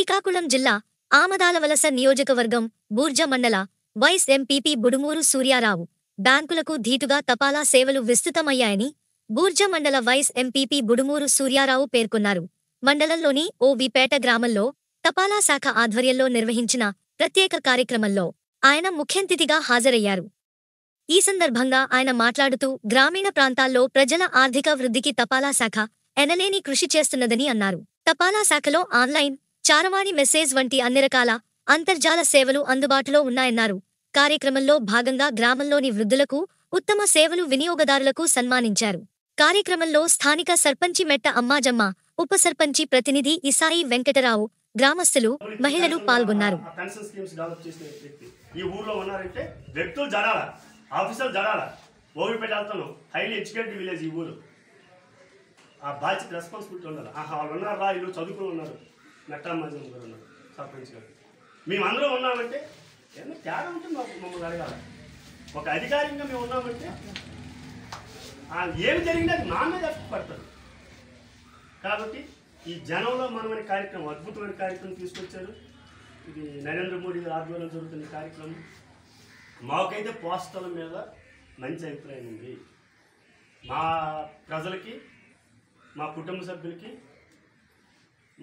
శ్రీకాకుళం జిల్లా ఆమదాలవలస నియోజకవర్గం బూర్జ మండల వైస్ ఎంపీపీ బుడుమూరు సూర్యారావు. బ్యాంకులకు ధీటుగా తపాలా సేవలు విస్తృతమయ్యాయని బూర్జ మండల వైస్ ఎంపీపీ బుడుమూరు సూర్యారావు పేర్కొన్నారు. మండలంలోని ఓ విపేట గ్రామంలో తపాలా శాఖ ఆధ్వర్యంలో నిర్వహించిన ప్రత్యేక కార్యక్రమంలో ఆయన ముఖ్యంతిథిగా హాజరయ్యారు. ఈ సందర్భంగా ఆయన మాట్లాడుతూ గ్రామీణ ప్రాంతాల్లో ప్రజల ఆర్థిక వృద్ధికి తపాలా శాఖ ఎనలేని కృషి చేస్తున్నదని అన్నారు. తపాలా శాఖలో ఆన్లైన్ చారవాణి మెసేజ్ వంటి అన్ని రకాల అంతర్జాల సేవలు అందుబాటులో ఉన్నాయన్నారు. కార్యక్రమంలో భాగంగా గ్రామంలోని వృద్ధులకు ఉత్తమ సేవలు వినియోగదారులకు సన్మానించారు. కార్యక్రమంలో స్థానిక సర్పంచి మెట్ట అమ్మాజమ్మ ఉప సర్పంచి ప్రతినిధి ఇసాయి వెంకటరావు గ్రామస్తులు మహిళలు పాల్గొన్నారు. ఈ ఊర్లో ఉన్నారంటే వ్యక్తులు జడాల ఆఫీసర్లు జడాల ఓగిపెట్టి వెళ్తాను హైలీ ఎడ్యుకేటెడ్ విలేజ్ ఈ ఊరు. ఆ బాధ్యత రెస్పాన్సిబిలిటీ ఉండాలి. ఆహా వాళ్ళు ఉన్నారా రా ఇల్లు చదువుకుని ఉన్నారు. నట్టామాజం గారు ఉన్నారు సర్పంచ్ గారు మేమందరం ఉన్నామంటే ఏమన్నా తేడా ఉంటే మాకు మమ్మల్ని అడగాలి. ఒక అధికారికంగా మేము ఉన్నామంటే ఏమి జరిగినా అది నా మీద కాబట్టి ఈ జనంలో మనం కార్యక్రమం అద్భుతమైన కార్యక్రమం తీసుకొచ్చారు. ఇది నరేంద్ర మోడీ గారి ఆధ్వర్యంలో జరుగుతున్న కార్యక్రమం. మాకైతే పోస్టల మీద మంచి అభిప్రాయం ఉంది. మా ప్రజలకి మా కుటుంబ సభ్యులకి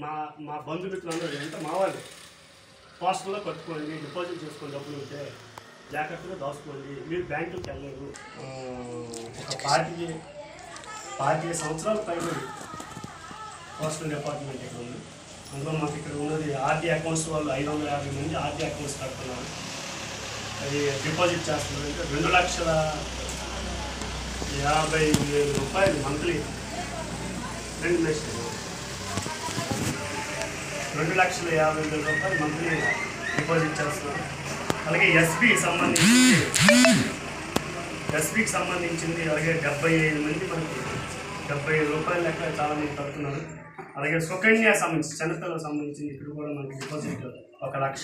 మా మా బంధుమిత్రులందరూ ఎంత మా వాళ్ళు. పోస్టల్లో కట్టుకోండి డిపాజిట్ చేసుకోండి డబ్బులు ఉంటే జాగ్రత్తగా దాచుకోండి. మీరు బ్యాంకుకి వెళ్ళలేదు ఒక పార్టీ పార్టీ సంవత్సరాల పైన పోస్టల్ డిపార్ట్మెంట్ ఇక్కడ ఉంది. అందులో మాకు ఇక్కడ ఉన్నది ఆర్టీ అకౌంట్స్ వాళ్ళు ఐదు వందల యాభై మంది ఆర్టీ అకౌంట్స్ కడుతున్నారు. అది డిపాజిట్ చేస్తున్నారు. అంటే రెండు లక్షల యాభై వేల రూపాయలు మంత్లీ రెండు లక్షలు. రెండు లక్షల యాభై వేల రూపాయలు మంత్లీ డిపాజిట్ చేస్తున్నారు. అలాగే ఎస్బీ సంబంధించి ఎస్బీకి సంబంధించింది అలాగే డెబ్బై ఐదు మంది మనకి డెబ్బై ఐదు రూపాయల లెక్క చాలా మంది కడుతున్నారు అలాగే సుకన్య సంబంధించి చిన్నపిల్లలకు సంబంధించింది ఇక్కడ కూడా మనకి డిపాజిట్ ఒక లక్ష